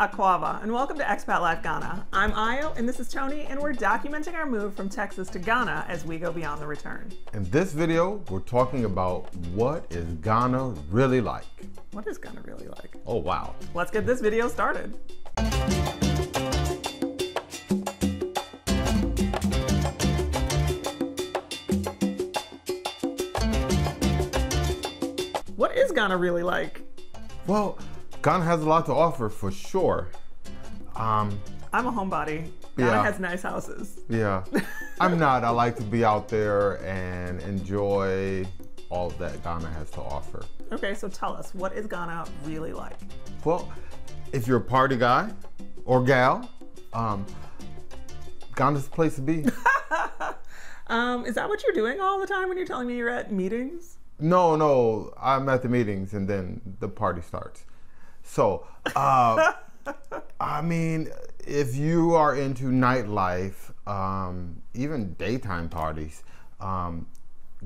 Akwaaba, and welcome to Expat Life Ghana. I'm Ayo, and this is Tony, and we're documenting our move from Texas to Ghana as we go beyond the return. In this video, we're talking about what is Ghana really like. What is Ghana really like? Oh, wow. Let's get this video started. What is Ghana really like? Well, Ghana has a lot to offer for sure. Um, I'm a homebody. Ghana Yeah. has nice houses. yeah, I'm not. I like to be out there and enjoy all that Ghana has to offer. Okay, so tell us, what is Ghana really like? Well, if you're a party guy or gal, um, Ghana's the place to be. Um, is that what you're doing all the time when you're telling me you're at meetings? No, no, I'm at the meetings and then the party starts. So, uh, I mean, if you are into nightlife, um, even daytime parties, um,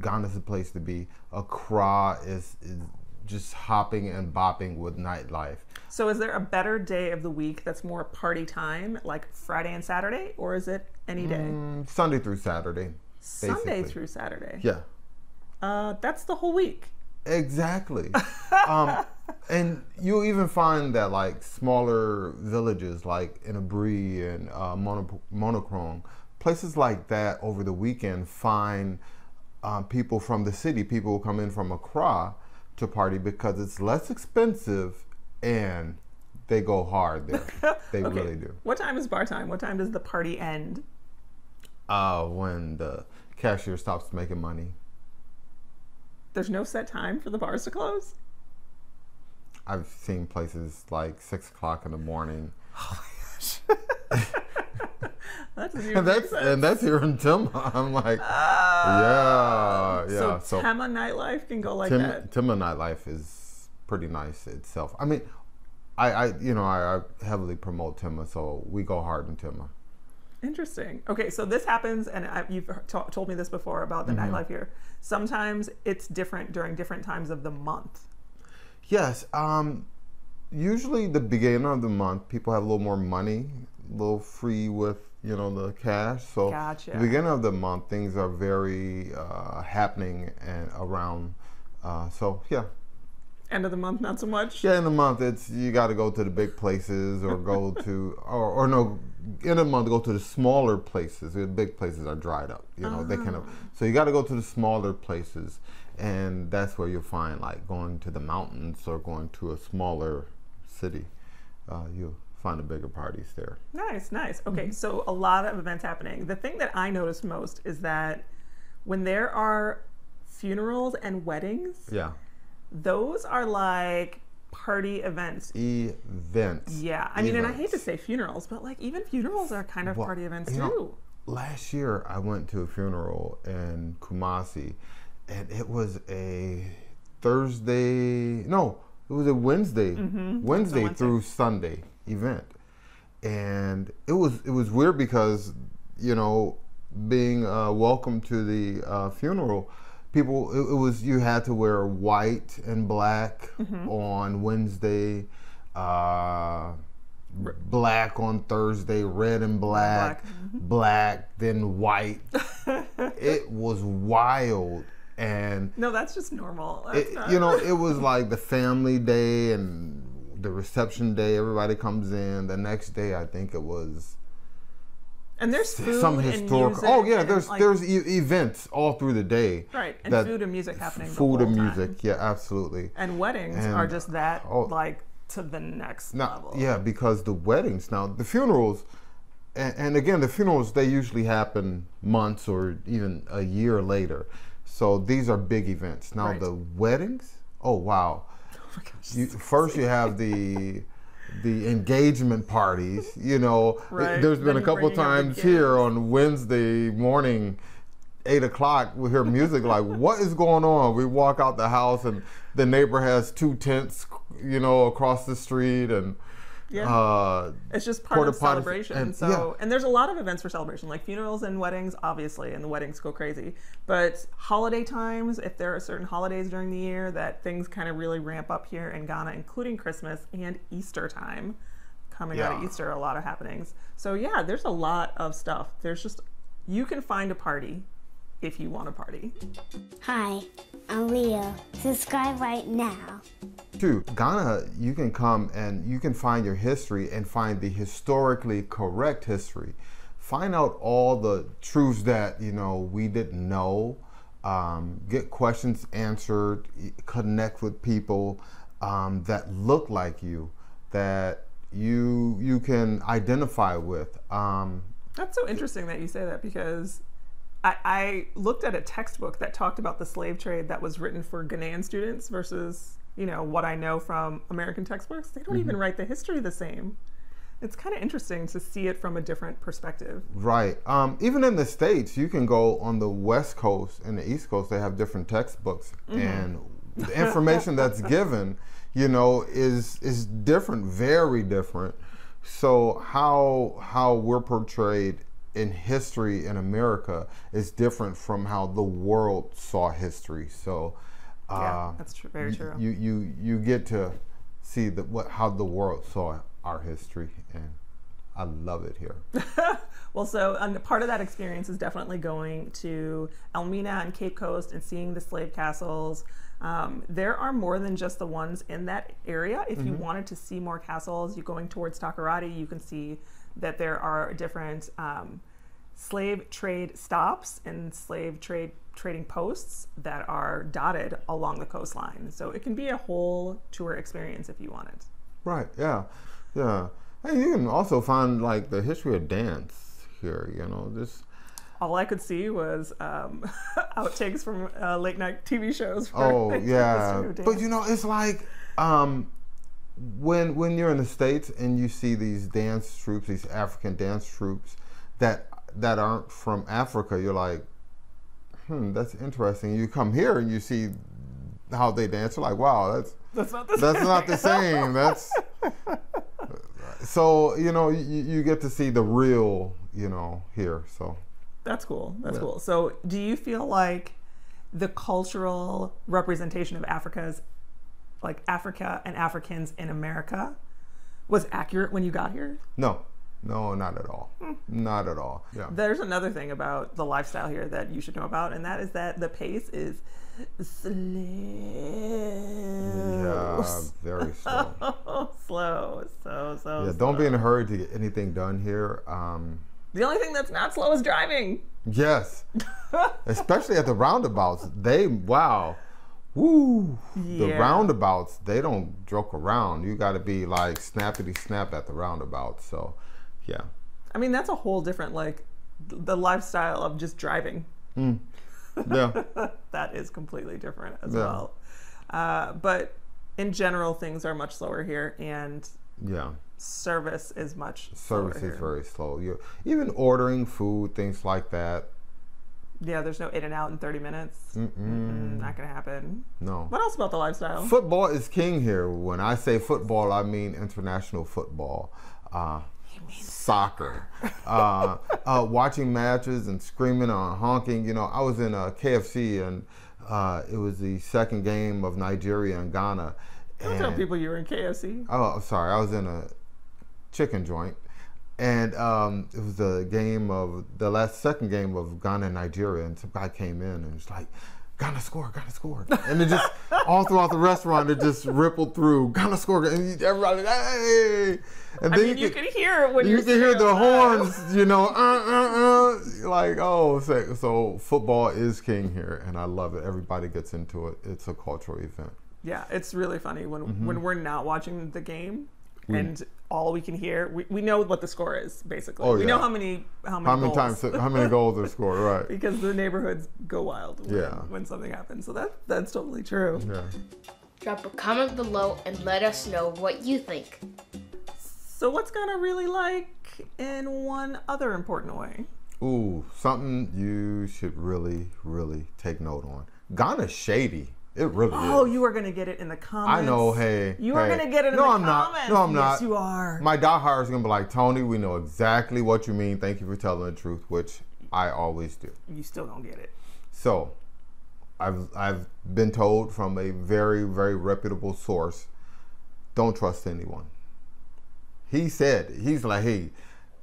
Ghana's the place to be. Accra is, is just hopping and bopping with nightlife. So is there a better day of the week that's more party time, like Friday and Saturday, or is it any day? Mm, Sunday through Saturday. Sunday through Saturday. Yeah. Uh, that's the whole week. Exactly. um, and you'll even find that like smaller villages like in Abri and uh, Mono- Monochrome, places like that over the weekend find uh, people from the city, people who come in from Accra to party because it's less expensive and they go hard there. They Okay. really do. What time is bar time? What time does the party end? Uh, when the cashier stops making money. There's no set time for the bars to close. I've seen places like six o'clock in the morning. Oh my gosh. even And that's and that's here in Tema. I'm like, yeah, yeah. so, So, Tema nightlife can go like that. Tema nightlife is pretty nice itself. I mean, I, I you know I, I heavily promote Tema, so we go hard in Tema. Interesting. Okay, so this happens, and I, you've to- told me this before about the Mm-hmm. nightlife here. Sometimes it's different during different times of the month. Yes. Um, usually the beginning of the month, people have a little more money, a little free with you know the cash. So Gotcha. the beginning of the month, things are very uh, happening and around. Uh, so yeah, End of the month, not so much. Yeah, in the month it's you got to go to the big places or go to or, or no, in a month go to the smaller places. The big places are dried up. You know they kind of so you got to go to the smaller places, and that's where you'll find like going to the mountains or going to a smaller city. Uh, you'll find the bigger parties there. Nice, nice. Mm-hmm. Okay, so a lot of events happening. The thing that I notice most is that when there are funerals and weddings, Yeah, those are like party events. events. Yeah, I mean, and I hate to say funerals, but like even funerals are kind of Well, party events you know, too. last year I went to a funeral in Kumasi, and it was a Thursday. No, it was a Wednesday, Wednesday, Wednesday. through Sunday event, and it was it was weird because you know being uh, welcome to the uh, funeral. People, it, it was you had to wear white and black on Wednesday, uh, black on Thursday, red and black, black, then white. it was wild, and No, that's just normal. That's it, you know, it was like the family day and the reception day. Everybody comes in. The next day, I think it was and there's food some and historical. music Oh yeah, there's like- there's e- events all through the day. right and food and music happening. Food and time. music, yeah, absolutely. and weddings And- are just that oh. like to the next Now, level. yeah, because the weddings now, the funerals, and, and again, the funerals they usually happen months or even a year later. So these are big events. Now Right. the weddings, oh wow! Oh my gosh. You, first you have the the engagement parties. You know, Right. there's been Then a couple bringing up the times here on Wednesday morning. Eight o'clock, we hear music like, "What is going on?" We walk out the house, and the neighbor has two tents, you know, across the street, and Yeah. uh, It's just part of celebration. and- so, yeah. and there's a lot of events for celebration, like funerals and weddings, obviously, and the weddings go crazy. But holiday times, if there are certain holidays during the year that things kind of really ramp up here in Ghana, including Christmas and Easter time, coming out of Easter, a lot of happenings. So yeah, there's a lot of stuff. There's just you can find a party if you want a party. Hi, I'm Leo. Subscribe right now. Two, Ghana, you can come and you can find your history and find the historically correct history. Find out all the truths that you know we didn't know. Um, get questions answered. Connect with people um, that look like you, that you you can identify with. Um, That's so interesting that you say that because I, I looked at a textbook that talked about the slave trade that was written for Ghanaian students versus, you know, what I know from American textbooks. They don't even write the history the same. It's kind of interesting to see it from a different perspective. Right. Um, even in the states, you can go on the West Coast and the East Coast. They have different textbooks, and the information that's given, you know, is is different, very different. So how how we're portrayed in history in America is different from how the world saw history. So. Uh, Yeah, that's true, very true. You you you get to see the what how the world saw our history, and I love it here. Well, so um, part of that experience is definitely going to Elmina and Cape Coast and seeing the slave castles. Um, there are more than just the ones in that area. If you wanted to see more castles, you're going towards Takoradi, you can see that there are different um, slave trade stops and slave trade trading posts that are dotted along the coastline. So it can be a whole tour experience if you want it. Right. Yeah. Yeah. And you can also find like the history of dance here. You know, this. all I could see was um, outtakes from uh, late night TV shows. For Oh yeah. But you know, it's like um, when when you're in the states and you see these dance troupes, these African dance troupes that that aren't from Africa, you're like, hmm, that's interesting. You come here and you see how they dance. You're like, wow, that's that's not the that's same. not the same. That's so you know you, you get to see the real you know here. So That's cool. That's Yeah. cool. So, do you feel like the cultural representation of Africa's, like Africa and Africans in America, was accurate when you got here? no, no, not at all, Hmm. not at all. Yeah, There's another thing about the lifestyle here that you should know about, and that is that the pace is slow. yeah, very slow. slow. So, so. Yeah, don't be in a hurry to get anything done here. Um, The only thing that's not slow is driving. yes, especially at the roundabouts. They wow, woo. The roundabouts they don't joke around. You got to be like snappity snap at the roundabouts. So, yeah. I mean, that's a whole different, like, the lifestyle of just driving. Yeah. that is completely different as Yeah. well. Uh, but in general, things are much slower here, and Yeah. service is much Service is here. very slow. You even ordering food, things like that. Yeah, there's no in and out in 30 minutes. Mm-mm, not gonna happen. No. What else about the lifestyle? Football is king here. When I say football, I mean international football. Uh, soccer. uh, uh, watching matches and screaming and honking. You know, I was in a KFC and uh, it was the second game of Nigeria and Ghana. Don't tell people you were in KFC. Oh, sorry. I was in a chicken joint, and um, it was the game of the last second game of Ghana and Nigeria, and some guy came in and was like, "Ghana score, Ghana score," and it just all throughout the restaurant it just rippled through Ghana score, and everybody, hey! And I then mean, you, could- can hear it when you you're can hear the outside. horns, you know, uh, uh, uh, like oh, so, so football is king here, and I love it. Everybody gets into it. It's a cultural event. Yeah, it's really funny when Mm-hmm. when we're not watching the game and all we can hear. We, we know what the score is basically. Oh, we know how many how many How many goals. times? How many goals are scored? Right. because the neighborhoods go wild when, Yeah. when something happens. So that that's totally true. Yeah. Drop a comment below and let us know what you think. So what's Ghana really like in one other important way? Ooh, something you should really, really take note on. Ghana's shady. It really Oh, is. you are gonna get it in the comments. I know. Hey, You are gonna get it in no, the I'm comments. Not. No, I'm yes, not. you are. My diehards gonna be like Tony. We know exactly what you mean. Thank you for telling the truth, which I always do. you still don't get it. So, I've I've been told from a very very reputable source, don't trust anyone He said he's like, hey,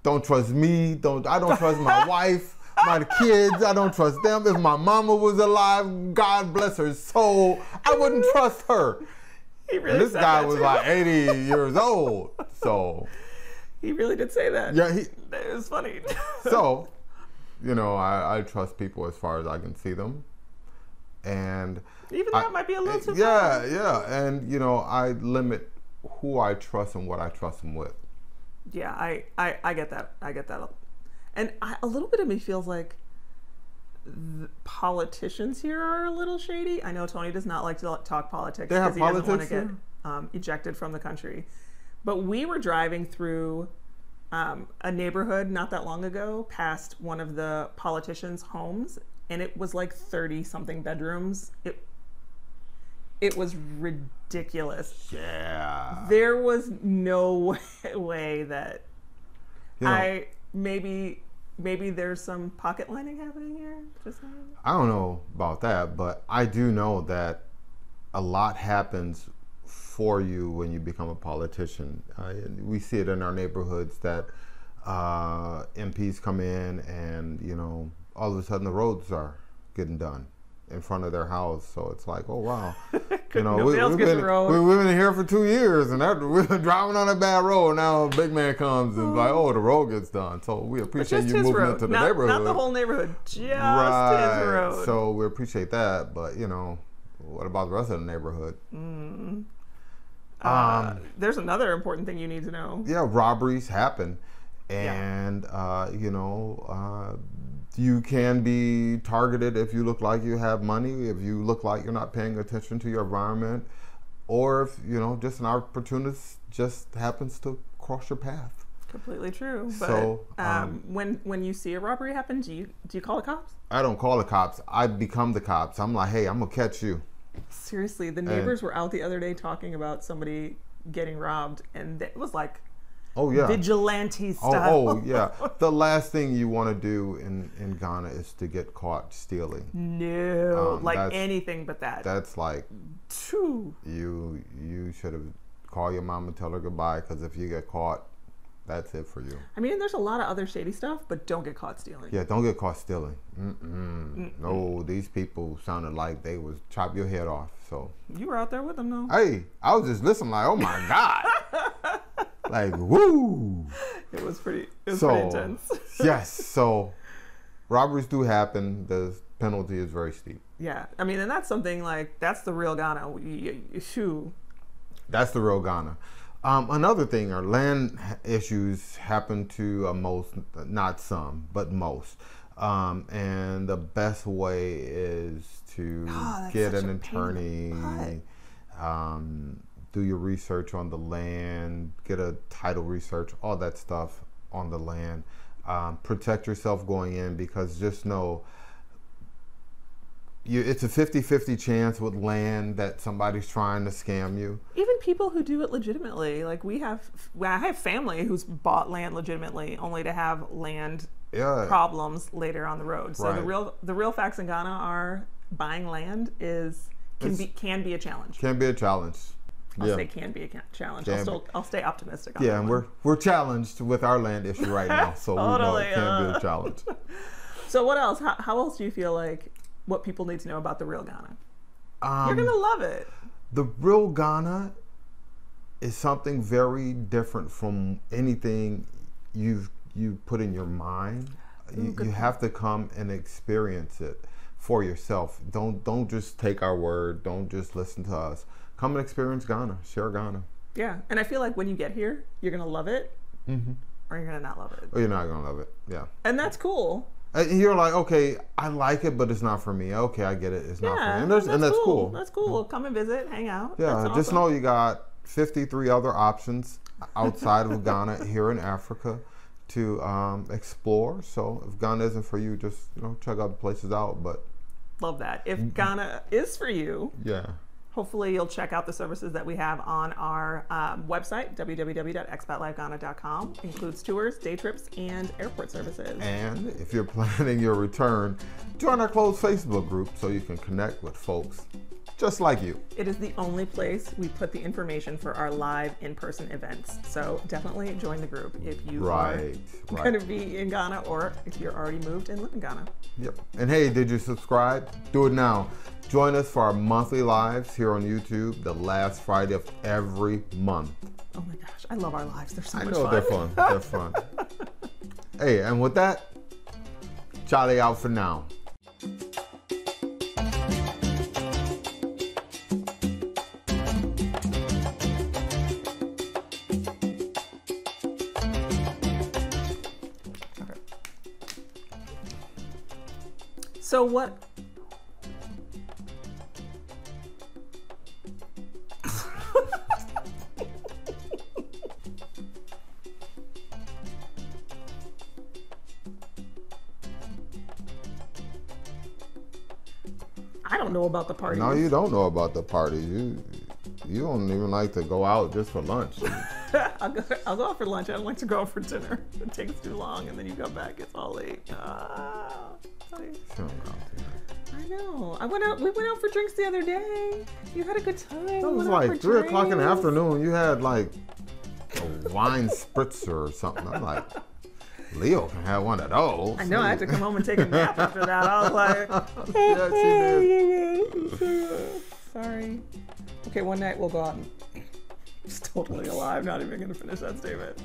don't trust me. Don't I don't trust my wife, my kids. I don't trust them. If my mama was alive, God bless her soul, I wouldn't trust her. He really And this guy was too. like 80 years old. So he really did say that. yeah, he It was funny. so you know I, I trust people as far as I can see them, and Even I- that might be a little eh, too yeah, far. yeah, and you know I limit who I trust and what I trust them with. Yeah, I, I, I get that. I get that. And I, a little bit of me feels like the politicians here are a little shady. I know Tony does not like to talk politics They have he doesn't want to get um, ejected from the country. But we were driving through um, a neighborhood not that long ago past one of the politicians' homes, and it was like 30 something bedrooms. It, it was ridiculous. Yeah, There was no way, way that you know, I maybe maybe there's some pocket lining happening here. Just. I don't know about that, but I do know that a lot happens for you when you become a politician. Uh, we see it in our neighborhoods that uh, MPs come in and, you know, all of a sudden the roads are getting done in front of their house. So it's like, oh, wow. You know, Nobody we've, been, we, we've been here for two years and that, we've been driving on a bad road. Now a big man comes and like, oh, the road gets done. So we appreciate you moving road, into the not, neighborhood not the whole neighborhood, just his road. So we appreciate that, but you know, what about the rest of the neighborhood? Uh, um, there's another important thing you need to know. Yeah, robberies happen, and uh, you know, uh, you can be targeted if you look like you have money, if you look like you're not paying attention to your environment, or if you know, just an opportunist just happens to cross your path. Completely true. But So, um, um, when when you see a robbery happen, do you do you call the cops? I don't call the cops. I become the cops. I'm like, hey, I'm gonna catch you. Seriously, the neighbors were out the other day talking about somebody getting robbed, and it was like Oh yeah. vigilante Oh, style. oh yeah. The last thing you want to do in, in Ghana is to get caught stealing. No, Um, like anything but that. That's like Phew. you you should have called your mom and tell her goodbye because if you get caught, that's it for you. I mean, there's a lot of other shady stuff, but don't get caught stealing. Yeah, don't get caught stealing. Mm-mm. No, these people sounded like they was chop your head off. So You were out there with them, though. hey, I was just listening like, oh my god, like woo. It was pretty. It was So pretty intense. yes, so robberies do happen. The penalty is very steep. yeah, I mean, and that's something like that's the real Ghana. We, shoo. That's the real Ghana. Um, another thing, our land issues happen to uh, most, not some, but most. Um, and the best way is to Oh, get an a pain in the attorney, um, do your research on the land, get a title research, all that stuff on the land. Um, protect yourself going in because just know you, it's a 50-50 chance with land that somebody's trying to scam you. Even people who do it legitimately, like we have, well, I have family who's bought land legitimately, only to have land Yeah. problems later on the road. So the real, the real facts in Ghana are buying land is can It's- be can be a challenge. Can be a challenge. I'll yeah. say can be a challenge. Can I'll still I'll stay optimistic. On Yeah, and we're we're challenged with our land issue right now, so we know Totally, it can be uh. a challenge. So what else? How, how else do you feel like what people need to know about the real Ghana? You're Um, gonna love it. the real Ghana is something very different from anything you've you put in your mind. You, you have to come and experience it for yourself. Don't don't just take our word. Don't just listen to us. Come and experience Ghana. Share Ghana. Yeah, and I feel like when you get here, you're gonna love it, Mm-hmm. or you're gonna not love it, Or you're not gonna love it. Yeah. and that's cool. And you're like, okay, I like it, but it's not for me. Okay, I get it. It's not for me. And that's, and that's cool. That's cool. Come and visit, hang out. Yeah, just know you got 53 other options outside of Ghana here in Africa to um, explore. So if Ghana isn't for you, just you know check other places out. But Love that. If. Ghana is for you, yeah, hopefully you'll check out the services that we have on our um, website, www.expatlifeghana.com. Includes tours, day trips, and airport services. and if you're planning your return, join our closed Facebook group so you can connect with folks just like you. It is the only place we put the information for our live in-person events. So definitely join the group if you Right, are right. going to be in Ghana or if you're already moved and live in Ghana. Yep. And hey, did you subscribe? Do it now. Join us for our monthly lives here on YouTube, the last Friday of every month. Oh my gosh, I love our lives. They're so I much know fun. they're fun. They're fun. hey, and with that, Charlie out for now. So what? I don't know about the party. No, you don't know about the party. You you don't even like to go out just for lunch. I'll go. I'll go out for lunch. I don't like to go out for dinner. It takes too long, and then you come back. It's all late. Ah, I know. I went out. We went out for drinks the other day. You had a good time. It was like three o'clock in the afternoon. You had like a wine spritzer or something. I'm like, Leo can have one of those. I know. I had to come home and take a nap after that. I was like, yeah, she did. sorry. Okay, one night we'll go out and. It's totally alive. Not even gonna finish that statement.